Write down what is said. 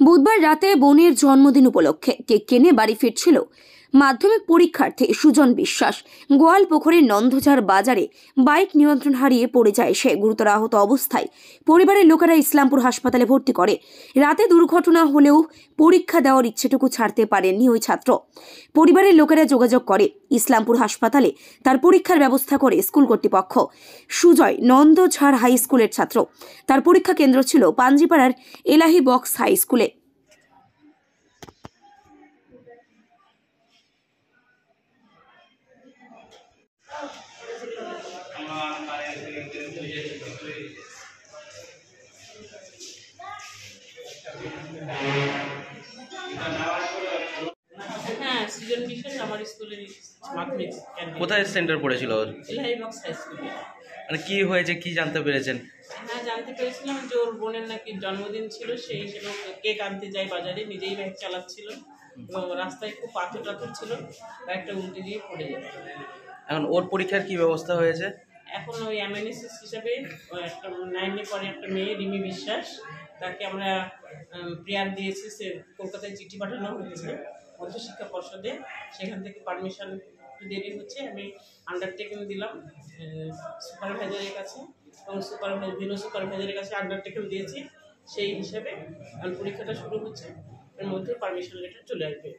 বুধবার রাতে বোনের জন্মদিন উপলক্ষে কেক কেনে বাড়ি ফিরছিল মাধ্যমিক পরীক্ষার্থী সুজন বিশ্বাস। গোয়াল পুকুরের নন্দঝাড় বাজারে বাইক নিয়ন্ত্রণ হারিয়ে পড়ে যায় সে গুরুতর আহত অবস্থায়। পরিবারের লোকেরা ইসলামপুর হাসপাতালে ভর্তি করে। রাতে দুর্ঘটনা হলেও পরীক্ষা দেওয়ার ইচ্ছেটুকু ছাড়তে পারেননি ওই ছাত্র। পরিবারের লোকেরা যোগাযোগ করে ইসলামপুর হাসপাতালে তার পরীক্ষার ব্যবস্থা করে স্কুল কর্তৃপক্ষ। সুজয় নন্দঝাড় হাই স্কুলের ছাত্র। তার পরীক্ষা কেন্দ্র ছিল পাঞ্জিপাড়ার এলাহি বক্স হাই স্কুলে। হ্যাঁ সৃজন বিশ্বাস আমার স্কুলের মাধ্যমিক ক্যান্টিন কোথায় সেন্টার পড়েছিল? ওর এলহাই বক্স হাই স্কুলে। মানে কি হয়েছে কি জানতে পেরেছেন? হ্যাঁ জানতে পেরেছিলাম যে ওর বোনের নাকি জন্মদিন ছিল সেই হিসেবে ও কেক আনতে যায় বাজারে নিজেই বাইক চালাচ্ছিল। এবং রাস্তায় খুব পাথর টাথর ছিল বাইকটা উল্টে দিয়ে পড়ে যায় এখন ওর পরীক্ষার কি ব্যবস্থা হয়েছে? এখন ওই অ্যামেনিসিস হিসাবে একটা নাইনে পরে একটা মেয়ে, রিমি বিশ্বাস, তাকে আমরা প্রেয়ার দিয়েছি, সে কলকাতায় চিঠি পাঠানো হয়েছে, মধ্যশিক্ষা পর্ষদে। সেখান থেকে পারমিশন একটু দেরি হচ্ছে, আমি আন্ডারটেকিং দিলাম সুপারভাইজারের কাছে, এবং সুপারভাইজার ভিনো সুপারভাইজারের কাছে আন্ডারটেকিং দিয়েছি। সেই হিসাবে পরীক্ষাটা শুরু হচ্ছে, এর মধ্যে পারমিশন লেটার চলে আসবে।